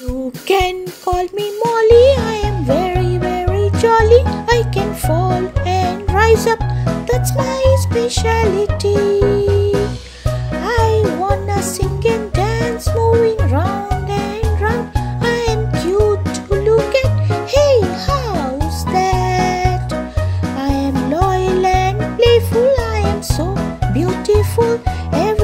You can call me Mally, I am very, very jolly. I can fall and rise up, that's my specialty. I wanna sing and dance, moving round and round. I am cute to look at, hey, how's that? I am loyal and playful, I am so beautiful. Every